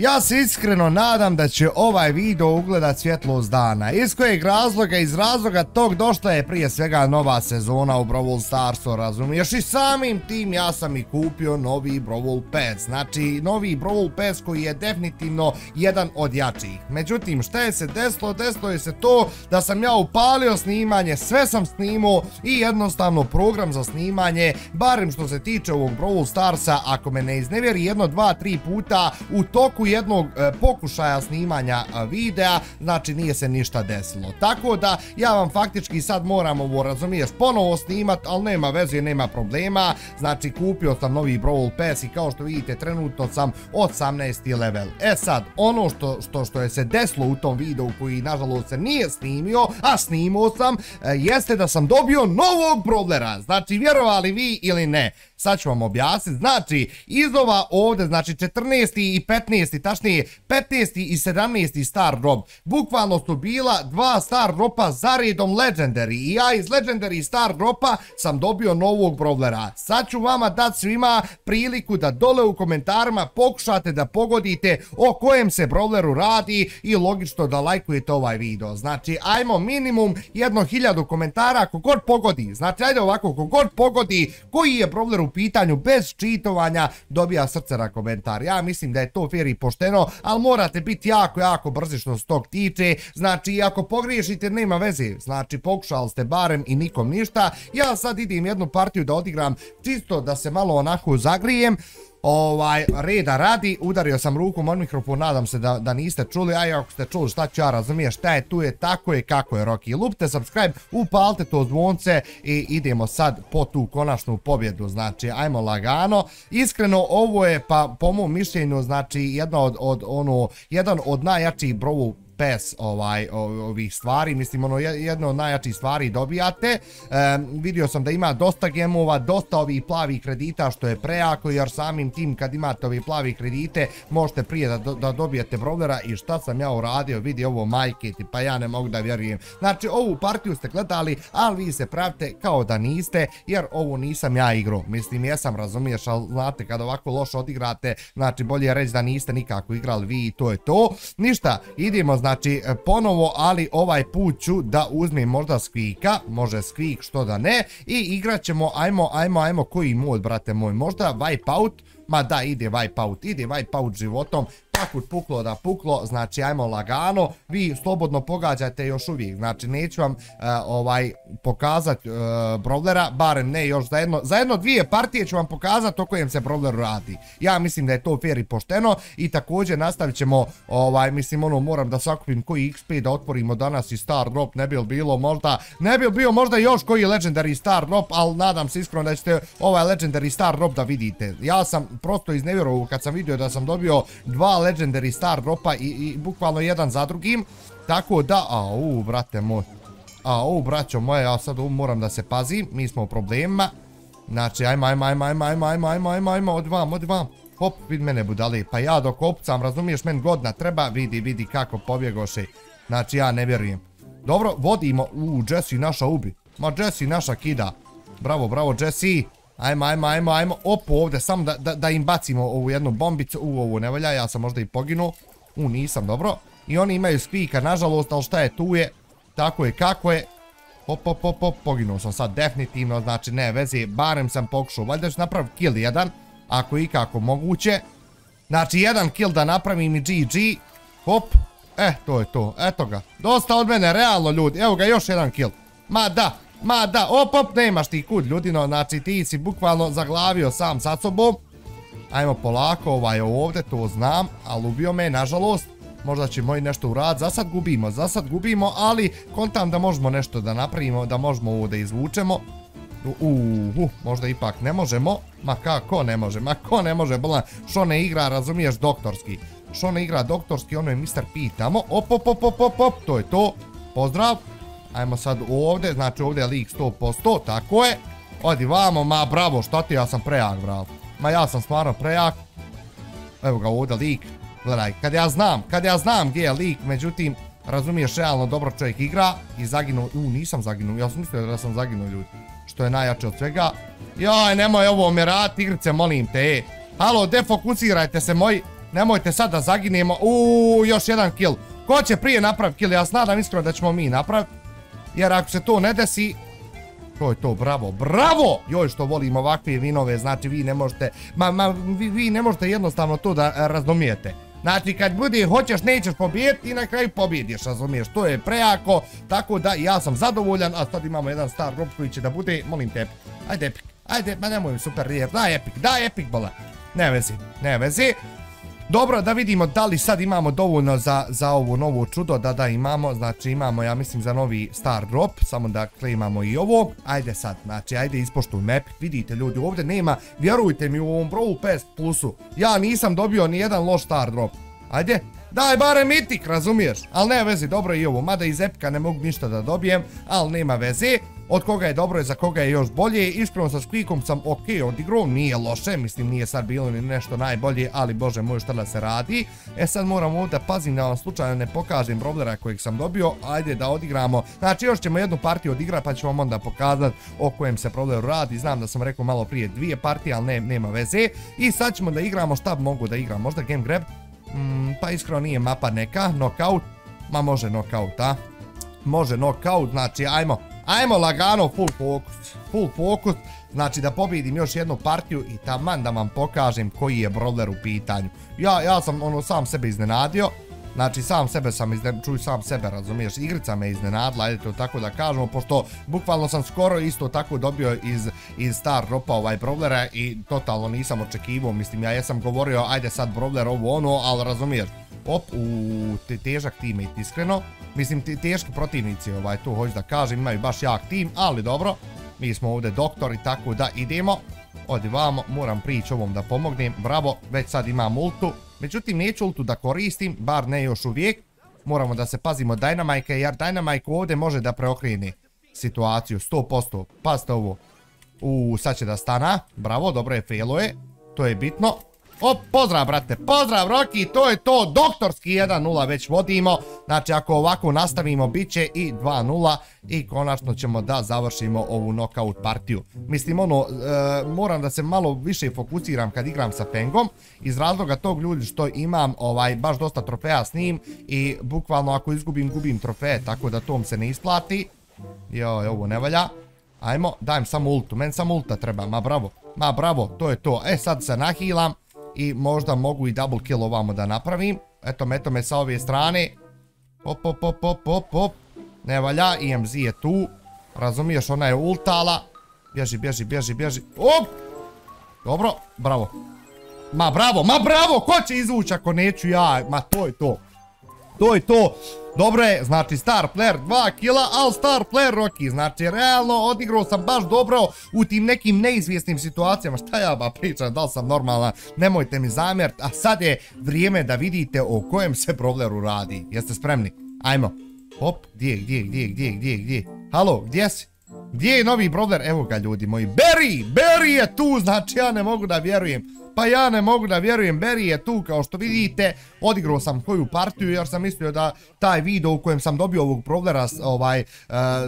Ja se iskreno nadam da će ovaj video ugledat svjetlost dana. Iz kojeg razloga? Iz razloga tog došla je prije svega nova sezona u Brawl Starsu, razumiješ? I samim tim ja sam i kupio novi Brawl Pass. Znači, novi Brawl Pass koji je definitivno jedan od jačih. Međutim, šta je se desilo? Desilo je se to da sam ja upalio snimanje, sve sam snimao i jednostavno program za snimanje, barem što se tiče ovog Brawl Starsa, ako me ne iznevjeri jedno, dva, tri puta u toku jednog e, pokušaja snimanja e, videa, znači nije se ništa desilo. Tako da ja vam faktički sad moram ovo razumiješ ponovo snimat, ali nema veze, nema problema. Znači kupio sam novi Brawl Pass i kao što vidite trenutno sam 18. level. E sad, ono što, što, što je se desilo u tom videu koji nažalost se nije snimio, a snimio sam, e, jeste da sam dobio novog brawlera. Znači vjerovali vi ili ne. Sad ću vam objasniti. Znači, iz ova ovdje, znači 14. i 15. tačnije 15. i 17. Star Drop, bukvalno su bila dva Star Dropa za redom Legendary i ja iz Legendary Star Dropa sam dobio novog brawlera. Sad ću vama dati svima priliku da dole u komentarima pokušate da pogodite o kojem se brawleru radi i logično da lajkujete ovaj video. Znači, ajmo minimum jedno hiljadu komentara kogod pogodi. Znači, ajde ovako, kogod pogodi koji je brawler u pitanju bez čitovanja dobija srce na komentar. Ja mislim da je to fair i pošteno, ali morate biti jako, jako brzi što se tog tiče. Znači, ako pogriješite, nema veze. Znači, pokušali ste barem i nikom ništa. Ja sad idem jednu partiju da odigram čisto da se malo onako zagrijem. Ovaj, reda radi, udario sam rukom od mikrofon, nadam se da, da niste čuli, a ako ste čuli šta ću ja razumije, šta je tu je, tako je, kako je Rocky. Lupite subscribe, upalite to zvonce i idemo sad po tu konačnu pobjedu, znači ajmo lagano. Iskreno ovo je pa po mom mišljenju znači jedna od, od ono, jedan od najjačih brovu bez ovaj, ovih stvari, mislim ono jedno od najjačih stvari dobijate. vidio sam da ima dosta gemova, dosta ovih plavih kredita što je prejako jer samim tim kad imate ovih plavih kredite možete prije da, da dobijete brawlera i šta sam ja uradio, vidi ovo majke pa ja ne mogu da vjerujem. Znači ovu partiju ste gledali, ali vi se pravite kao da niste jer ovo nisam ja igrao. Mislim jesam razumiješ, ali znate kad ovako loše odigrate, znači bolje reći da niste nikako igrali vi i to je to. Ništa, idemo znači Znači, e, ponovo, ali ovaj put ću da uzmem možda skvika, može skvik, što da ne, i igrat ćemo, ajmo, ajmo, ajmo, koji mod, brate moj, možda wipeout, ma da, ide wipeout, ide wipeout životom, Takut puklo da puklo, znači ajmo lagano, vi slobodno pogađajte još uvijek, znači neću vam e, ovaj pokazati e, brawlera, barem ne još za jedno, za jedno dvije partije ću vam pokazati o kojem se brawleru radi. Ja mislim da je to fair i pošteno i također nastavit ćemo, ovaj, mislim ono moram da sakupim koji XP da otvorimo danas i Star Drop, ne bi bilo možda, ne bi bio možda još koji Legendary Star Drop, ali nadam se iskreno da ćete ovaj Legendary Star Drop da vidite. Ja sam prosto iznevjerovao kad sam vidio da sam dobio dva Legendary Star dropa i, bukvalno jedan za drugim. Tako da, au, brate moj. Au, braćo moje, ja sad moram da se pazim, mi smo u problemima. Znači, ajmo, ajmo, ajmo, ajmo, ajmo, ajmo, ajmo, ajmo, ajmo, od vam. Hop, vid mene budali, pa ja dok opcam, razumiješ, men godna treba, vidi, vidi kako pobjegoše. Znači, ja ne vjerujem. Dobro, vodimo, u, Jesse naša ubi. Ma, Jesse naša kida. Bravo, bravo, Jesse. Ajmo, ajmo, ajmo, ajmo. Opo ovdje, samo da, da, im bacimo ovu jednu bombicu. U, ovu ne valja, ja sam možda i poginuo. U, nisam, dobro. I oni imaju spika, nažalost, ali šta je, tu je. Tako je, kako je. Hop, hop, hop, hop, poginuo sam sad definitivno, znači ne vezi, barem sam pokušao. Valjda ću napraviti kill jedan, ako i kako moguće. Znači, jedan kill da napravim i GG. Hop, eh, to je to, eto ga. Dosta od mene, realno ljudi, evo ga, još jedan kill. Ma da, Ma da, op, op, nemaš ti kud ljudino, znači ti si bukvalno zaglavio sam sa sobom. Ajmo polako, ovaj ovdje, to znam, ali ubio me, nažalost. Možda će moji nešto urad, za sad gubimo, za sad gubimo, ali kontam da možemo nešto da napravimo, da možemo ovo da izvučemo. Uuu, možda ipak ne možemo, ma kako ne može, ma ko ne može, bolan, što ne igra, razumiješ, doktorski. Što ne igra doktorski, ono je Mr. P tamo, op, op, op, op, op, op, to je to, pozdrav. Ajmo sad ovdje, znači ovdje je lik 100%, tako je. Odi vamo, ma bravo, šta ti, ja sam prejak, bravo. Ma ja sam stvarno prejak. Evo ga ovdje lik. Gledaj, kad ja znam, kad ja znam gdje je lik, međutim, razumiješ, realno dobro čovjek igra i zaginuo, u nisam zaginuo, ja sam mislio da sam zaginuo ljudi. Što je najjače od svega. Joj, nemoj ovo umirati, igrice, molim te. Halo, defokusirajte se moji. Nemojte sad da zaginemo. Uuu, još jedan kill. Ko će prije napraviti kill? Ja snadam iskreno da ćemo mi napraviti. Jer ako se to ne desi... To je to, bravo, bravo! Joj što volim ovakve vinove, znači vi ne možete... Ma, ma, vi, vi ne možete jednostavno to da razumijete. Znači kad bude hoćeš nećeš pobijeti i na kraju pobjediš, razumiješ, to je prejako, tako da ja sam zadovoljan, a sad imamo jedan star drop koji će da bude, molim te, ajde epic, ajde, ma nemoj super rijer, daj epic, daj epic bola, ne vezi, ne vezi. Dobro, da vidimo da li sad imamo dovoljno za, za ovu novu čudo, da da imamo, znači imamo ja mislim za novi star drop, samo da imamo i ovo, ajde sad, znači ajde ispoštuj map, vidite ljudi ovdje nema, vjerujte mi u ovom Brawl Pass plusu, ja nisam dobio ni jedan loš star drop, ajde, daj barem mitik, razumiješ, ali ne vezi, dobro i ovo, mada iz epika ne mogu ništa da dobijem, ali nema veze, od koga je dobro i za koga je još bolje. Iskreno sa Squeakom sam ok odigrao, nije loše, mislim nije sad bilo ni nešto najbolje, ali bože moj šta da se radi. E sad moram ovdje pazim da vam slučajno ne pokažem brawlera kojeg sam dobio, ajde da odigramo. Znači još ćemo jednu partiju odigrati pa ću vam onda pokazati o kojem se brawleru radi. Znam da sam rekao malo prije dvije partije, ali nema veze. I sad ćemo da igramo šta mogu da igram, možda game grab? Mm, pa iskreno nije mapa neka, knockout, ma može knockout, a? Može knockout, znači ajmo, Ajmo lagano full focus, full focus, znači da pobjedim još jednu partiju i taman da vam pokažem koji je brawler u pitanju. Ja, ja sam ono sam sebe iznenadio, znači sam sebe sam iznenadio, čuj sam sebe razumiješ, igrica me iznenadila, ajde to tako da kažemo, pošto bukvalno sam skoro isto tako dobio iz, iz Star Dropa ovaj brawlera i totalno nisam očekivao, mislim ja jesam govorio ajde sad brawler ovo ono, ali razumiješ, Op, u te, težak teammate, iskreno. Mislim, te, teški protivnici, ovaj, tu hoću da kažem, imaju baš jak tim, ali dobro. Mi smo ovdje doktori, tako da idemo. Odi vamo, moram prići ovom da pomognem. Bravo, već sad imam ultu. Međutim, neću ultu da koristim, bar ne još uvijek. Moramo da se pazimo Dynamike, jer Dynamike ovdje može da preokrene situaciju, 100%. Pazite ovo. U, sad će da stana. Bravo, dobro je, failuje. To je bitno. O, pozdrav brate, pozdrav Rocky, to je to, doktorski 1-0 već vodimo, znači ako ovako nastavimo bit će i 2-0 i konačno ćemo da završimo ovu knockout partiju. Mislim ono, e, moram da se malo više fokusiram kad igram sa Fengom, iz razloga tog ljudi što imam ovaj baš dosta trofeja s njim i bukvalno ako izgubim, gubim trofeje, tako da tom se ne isplati. Joj, ovo ne valja. Ajmo, dajem samo ultu, meni samo ulta treba, ma bravo, ma bravo, to je to. E sad se nahilam i možda mogu i double kill ovamo da napravim. Eto me, eto me sa ove strane. Hop, hop, hop, hop, hop. Ne valja, EMZ je tu. Razumiješ, ona je ultala. Bježi, bježi, bježi, bježi. Op! Dobro, bravo. Ma bravo, ma bravo, ko će izvući ako neću ja? Ma to je to. To je to. Dobro je, znači star player 2 kila, al star player Rocky, znači realno odigrao sam baš dobro u tim nekim neizvjesnim situacijama, šta ja ba pričam, da li sam normalna, nemojte mi zamjert, a sad je vrijeme da vidite o kojem se brawleru radi, jeste spremni? Ajmo, hop, gdje, gdje, gdje, gdje, gdje, gdje, halo, gdje si? Gdje je novi brawler? Evo ga ljudi moji, Berry, Berry je tu, znači ja ne mogu da vjerujem. Pa ja ne mogu da vjerujem, Berry je tu kao što vidite, odigrao sam koju partiju jer sam mislio da taj video u kojem sam dobio ovog problera ovaj, e,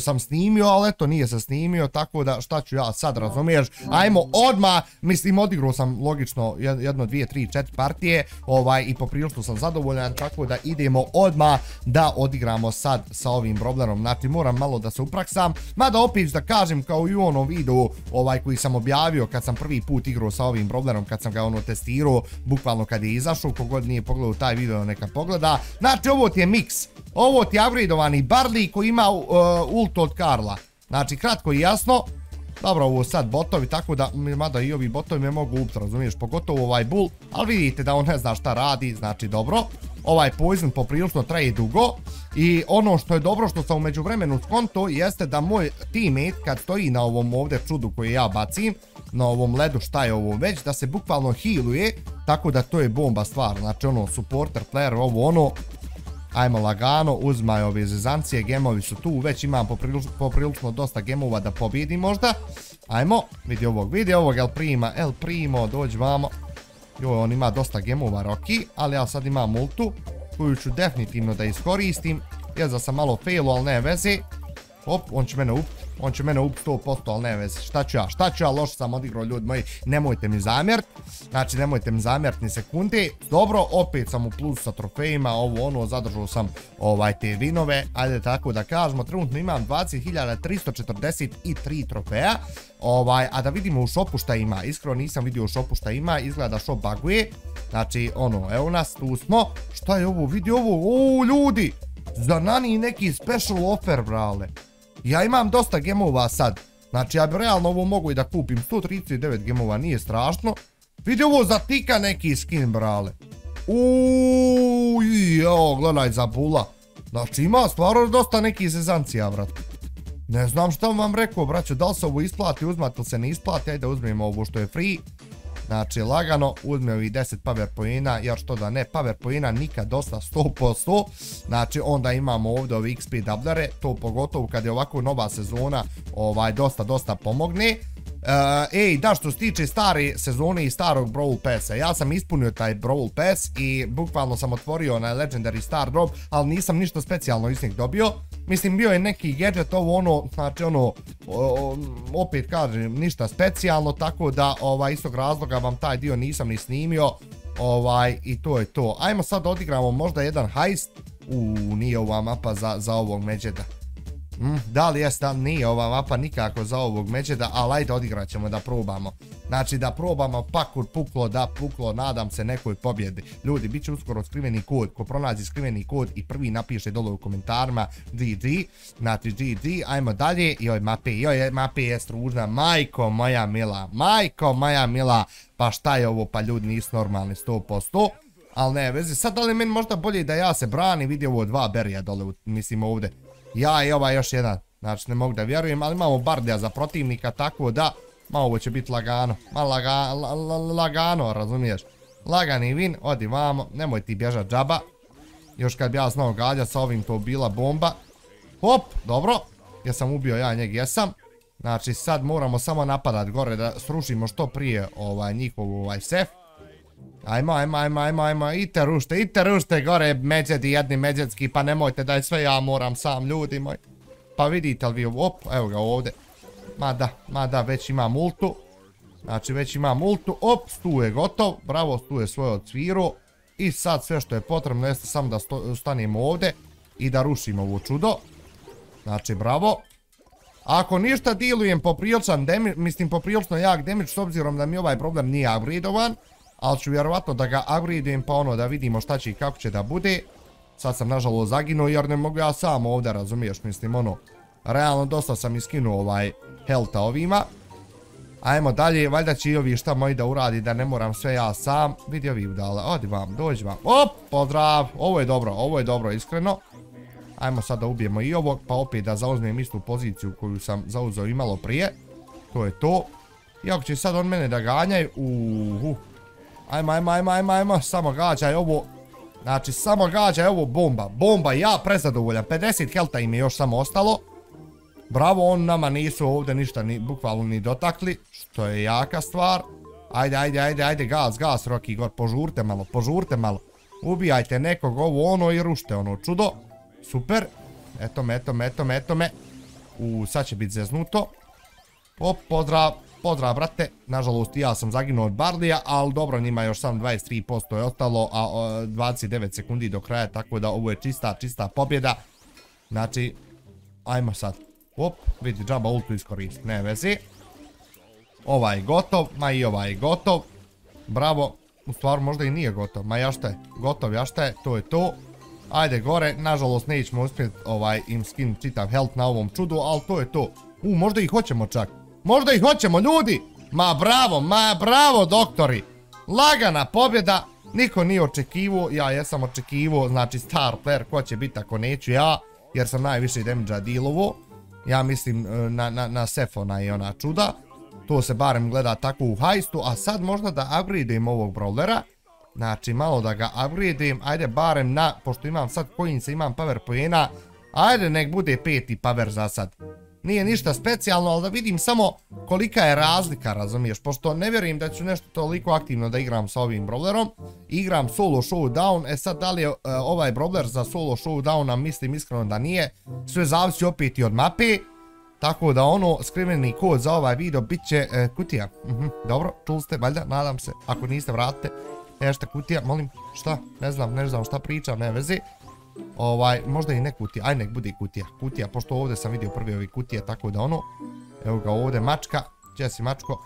sam snimio, ali eto nije se snimio, tako da šta ću ja sad razumiješ, ajmo odma, mislim odigrao sam logično jedno, dvije, tri, četiri partije ovaj, i poprilično sam zadovoljan, tako da idemo odma da odigramo sad sa ovim problemom, znači moram malo da se upraksam, mada opet da kažem kao i u onom videu ovaj, koji sam objavio kad sam prvi put igrao sa ovim problemom, kad sam ga ono testirao, bukvalno kad je izašao, kogod nije pogledao taj video neka pogleda. Znači ovo ti je mix, ovo ti je upgradeovani Barley koji ima uh, ult od Karla. Znači kratko i jasno, dobro, ovo sad botovi, tako da, mada i ovi botovi me mogu upt, razumiješ, pogotovo ovaj bull, ali vidite da on ne zna šta radi, znači dobro. Ovaj poison poprilično traje dugo i ono što je dobro što sam umeđu vremenu skonto jeste da moj teammate kad stoji na ovom ovdje čudu koji ja bacim, na ovom ledu šta je ovo već, da se bukvalno healuje, tako da to je bomba stvar, znači ono supporter, player, ovo ono, ajmo lagano, uzmaj ove zezancije, gemovi su tu, već imam poprilično dosta gemova da pobjedim možda, ajmo, vidi ovog, vidi ovog El Prima, El Primo, dođi vamo, joj, on ima dosta gemova Rocky, ali ja sad imam multu, koju ću definitivno da iskoristim, jer da sam malo failu, ali ne veze, hop, on će mene upiti, On će mene up 100%, ali ne vezi. Šta ću ja? Šta ću ja? Loš sam odigrao ljudi moji. Nemojte mi zamjert. Znači nemojte mi zamjert ni sekundi. Dobro, opet sam u plus sa trofejima. Ovo ono, zadržao sam ovaj te vinove. Ajde tako da kažemo. Trenutno imam 20.343 trofeja. Ovaj, a da vidimo u shopu šta ima. Iskreno nisam vidio u shopu šta ima. Izgleda shop buguje. Znači, ono, evo nas, tu smo. Šta je ovo? Vidi ovo. O, ljudi! Za nani neki special offer, brale. Ja imam dosta gemova sad. Znači, ja bi realno ovo mogu i da kupim. 139 gemova, nije strašno. Vidi ovo za tika neki skin, brale. Uuuu, evo, gledaj za bula. Znači, ima stvarno dosta neki zezancija, vrat. Ne znam šta vam rekao, braćo, da li se ovo isplati, uzmati ili se ne isplati, ajde uzmimo ovo što je free. Znači, lagano, uzme ovih 10 power poena, jer što da ne, power poena nikad dosta 100%. Znači, onda imamo ovdje ove XP dublere, to pogotovo kad je ovako nova sezona, ovaj, dosta, dosta pomogne. Uh, ej, da što se tiče stare sezone i starog Brawl Passa, ja sam ispunio taj Brawl Pass i bukvalno sam otvorio na Legendary Star Drop, ali nisam ništa specijalno iz njih dobio. Mislim, bio je neki gadget, ovo ono, znači ono, opet kažem, ništa specijalno, tako da ovaj, istog razloga vam taj dio nisam ni snimio, ovaj, i to je to. Ajmo sad odigramo možda jedan heist, uuu, nije ova mapa za, za ovog međeda. Mm, da li jest, da nije ova mapa nikako za ovog međeda, ali ajde odigrat ćemo da probamo. Znači da probamo pakur puklo da puklo, nadam se nekoj pobjedi. Ljudi, bit će uskoro skriveni kod, ko pronazi skriveni kod i prvi napiše dole u komentarima GG, znači GG, ajmo dalje, joj mape, joj mape je stružna, majko moja mila, majko moja mila, pa šta je ovo, pa ljudi nisu normalni 100%. Ali ne vezi, sad da li meni možda bolje da ja se brani, vidi ovo dva berija dole, mislim ovdje. Ja i ovaj još jedan. Znači ne mogu da vjerujem, ali imamo Bardija za protivnika, tako da... Ma ovo će biti lagano. Ma lagano, razumiješ? Lagani win, odi vamo, nemoj ti bježat džaba. Još kad bi ja znao gađat sa ovim to bila bomba. Hop, dobro. Jesam ubio ja njeg, jesam. Znači sad moramo samo napadat gore da srušimo što prije ovaj njihov ovaj sef. Ajmo, ajmo, ajmo, ajmo, ajmo, ite rušte, ite rušte gore međedi jedni međedski, pa nemojte da je sve ja moram sam, ljudi moj. Pa vidite li vi ovo, op, evo ga ovdje. Ma da, ma da, već ima multu. Znači već ima multu, op, stu je gotov, bravo, stu je svoje odsviru. I sad sve što je potrebno jeste samo da stanemo ovdje i da rušimo ovo čudo. Znači, bravo. Ako ništa dilujem popriličan damage, mislim poprilično jak damage s obzirom da mi ovaj problem nije upgradeovan ali ću vjerovatno da ga upgradeujem pa ono da vidimo šta će i kako će da bude. Sad sam nažalost zaginuo jer ne mogu ja sam ovdje razumiješ, mislim ono, realno dosta sam iskinuo ovaj helta ovima. Ajmo dalje, valjda će i ovi šta moji da uradi da ne moram sve ja sam. Vidi ovi udala, odi vam, dođi vam. Op, pozdrav, ovo je dobro, ovo je dobro iskreno. Ajmo sad da ubijemo i ovog, pa opet da zauzmem istu poziciju koju sam zauzeo i malo prije. To je to. Iako će sad on mene da ganjaju, uuuu. Ajmo, ajmo, ajmo, ajmo, ajmo, samo gađaj ovo. Znači, samo gađaj ovo bomba. Bomba, ja prezadovoljan. 50 helta im je još samo ostalo. Bravo, on nama nisu ovdje ništa ni, bukvalno ni dotakli. Što je jaka stvar. Ajde, ajde, ajde, ajde, gas, gas, Rocky, gor, požurte malo, požurte malo. Ubijajte nekog ovo ono i rušte ono čudo. Super. Eto me, eto me, eto me, eto me. U, sad će biti zeznuto. Op, pozdrav. Pozdrav, brate. Nažalost, ja sam zaginuo od Barlija, ali dobro, njima još sam 23% je ostalo, a 29 sekundi do kraja, tako da ovo je čista, čista pobjeda. Znači, ajmo sad. Op, vidi, džaba ultu iskorist, ne vezi. Ovaj gotov, ma i ovaj gotov. Bravo, u stvaru možda i nije gotov, ma ja šta je, gotov ja šta je, to je to. Ajde gore, nažalost nećemo uspjeti ovaj, im skin čitav health na ovom čudu, ali to je to. U, možda i hoćemo čak. Možda ih hoćemo, ljudi! Ma bravo, ma bravo, doktori! Lagana pobjeda, niko nije očekivo, ja jesam očekivo, znači star player, ko će biti ako neću ja, jer sam najviše damage-a dealovo. Ja mislim e, na, na, na Sefona i ona čuda. To se barem gleda tako u hajstu, a sad možda da upgradeujem ovog brawlera. Znači malo da ga upgradeujem, ajde barem na, pošto imam sad coins, imam power pojena, ajde nek bude peti power za sad nije ništa specijalno, ali da vidim samo kolika je razlika, razumiješ, pošto ne vjerujem da ću nešto toliko aktivno da igram sa ovim brawlerom, igram solo showdown, e sad da li je uh, ovaj brawler za solo showdowna, mislim iskreno da nije, sve zavisi opet i od mape, Tako da ono, skriveni kod za ovaj video bit će e, kutija. Mhm, dobro, čuli ste, valjda, nadam se. Ako niste, vratite. Nešto kutija, molim, šta? Ne znam, ne znam šta pričam, ne vezi. Ovaj, možda i ne kutija, aj nek bude kutija. Kutija, pošto ovdje sam vidio prvi ovi kutije, tako da ono. Evo ga ovdje mačka. Gdje si mačko?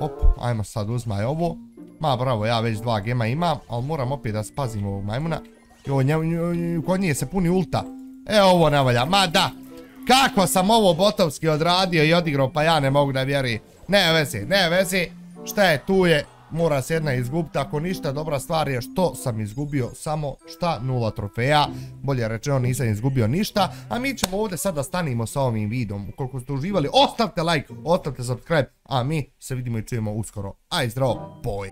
Op, ajmo sad uzmaj ovo. Ma bravo, ja već dva gema imam, ali moram opet da spazim ovog majmuna. Joj, kod se puni ulta. E, ovo ne valja, ma da. Kako sam ovo botovski odradio i odigrao, pa ja ne mogu da vjeri. Ne vezi, ne vezi. Šta je, tu je, mora se jedna izgubiti, ako ništa, dobra stvar je što sam izgubio samo šta, nula trofeja, bolje rečeno nisam izgubio ništa, a mi ćemo ovdje sada stanimo sa ovim videom, ukoliko ste uživali, ostavite like, ostavite subscribe, a mi se vidimo i čujemo uskoro, aj zdravo, boj!